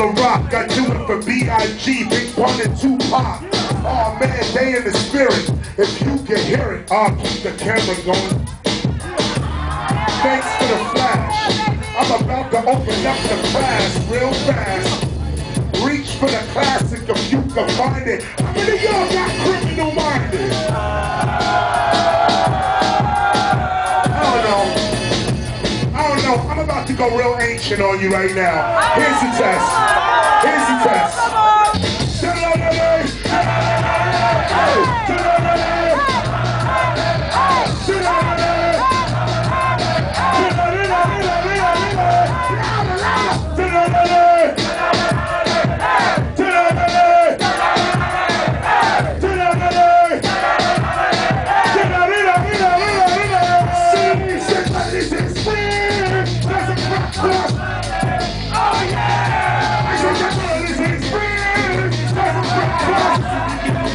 LaRock, I do it for B.I.G. Big Pun and Tupac. Oh man, they in the spirit. If you can hear it, I'll keep the camera going. Thanks for the flash. I'm about to open up the class real fast. Reach for the classic if you can find it. How many of y'all got criminal minded? I don't know. I don't know. I'm about to go real ancient on you right now. Here's the test. Here's the yeah!